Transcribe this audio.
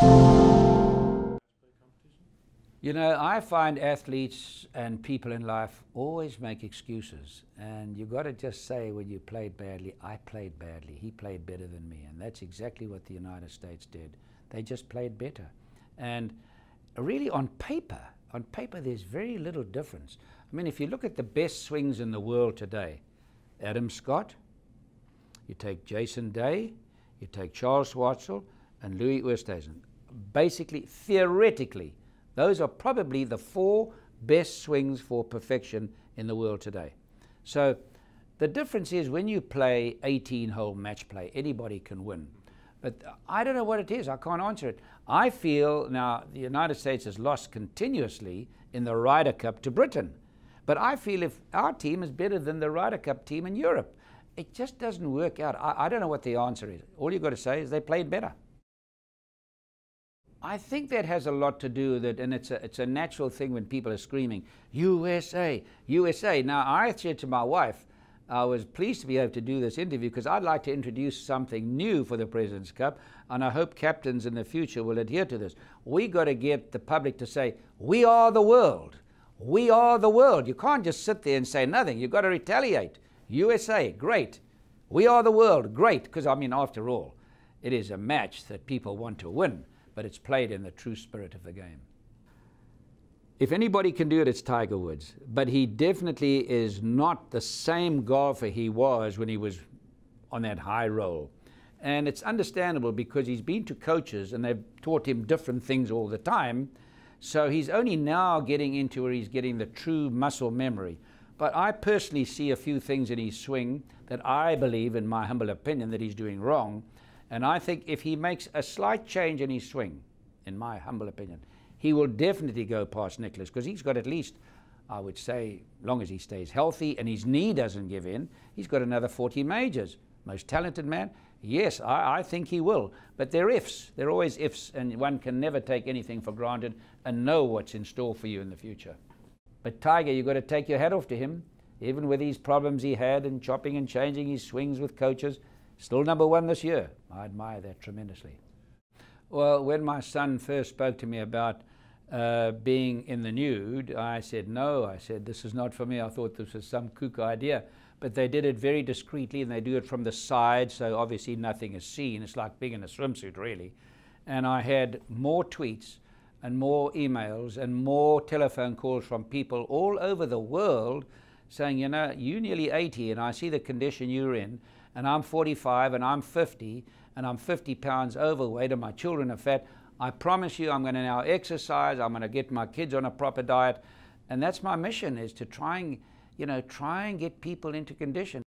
You know, I find athletes and people in life always make excuses. And you've got to just say when you played badly, I played badly. He played better than me. And that's exactly what the United States did. They just played better. And really, on paper, on paper, there's very little difference. I mean, if you look at the best swings in the world today, Adam Scott, you take Jason Day, you take Charl Schwartzel, and Louis Oosthuizen. Basically, theoretically, those are probably the four best swings for perfection in the world today. So the difference is when you play 18 hole match play, anybody can win. But uh, I don't know what it is. I can't answer it. I feel now the United States has lost continuously in the Ryder Cup to Britain. But I feel if our team is better than the Ryder Cup team in Europe, it just doesn't work out. I, I don't know what the answer is. All you've got to say is they played better. I think that has a lot to do with it, and it's a, it's a natural thing when people are screaming, USA, USA. Now, I said to my wife, I was pleased to be able to do this interview because I'd like to introduce something new for the President's Cup, and I hope captains in the future will adhere to this. We got to get the public to say, We are the world. We are the world. You can't just sit there and say nothing. You've got to retaliate. USA, great. We are the world, great. Because, I mean, after all, it is a match that people want to win but it's played in the true spirit of the game. If anybody can do it, it's Tiger Woods. But he definitely is not the same golfer he was when he was on that high roll. And it's understandable because he's been to coaches and they've taught him different things all the time. So he's only now getting into where he's getting the true muscle memory. But I personally see a few things in his swing that I believe, in my humble opinion, that he's doing wrong. And I think if he makes a slight change in his swing, in my humble opinion, he will definitely go past Nicklaus because he's got at least, I would say, long as he stays healthy and his knee doesn't give in, he's got another 40 majors. Most talented man? Yes, I, I think he will. But they're ifs. They're always ifs, and one can never take anything for granted and know what's in store for you in the future. But Tiger, you've got to take your hat off to him. Even with these problems he had and chopping and changing his swings with coaches, Still number one this year. I admire that tremendously. Well, when my son first spoke to me about uh, being in the nude, I said, no. I said, this is not for me. I thought this was some kook idea. But they did it very discreetly and they do it from the side, so obviously nothing is seen. It's like being in a swimsuit, really. And I had more tweets and more emails and more telephone calls from people all over the world saying, you know, you're nearly 80 and I see the condition you're in and I'm 45 and I'm 50 and I'm 50 pounds overweight and my children are fat, I promise you I'm going to now exercise, I'm going to get my kids on a proper diet. And that's my mission is to try and, you know, try and get people into condition.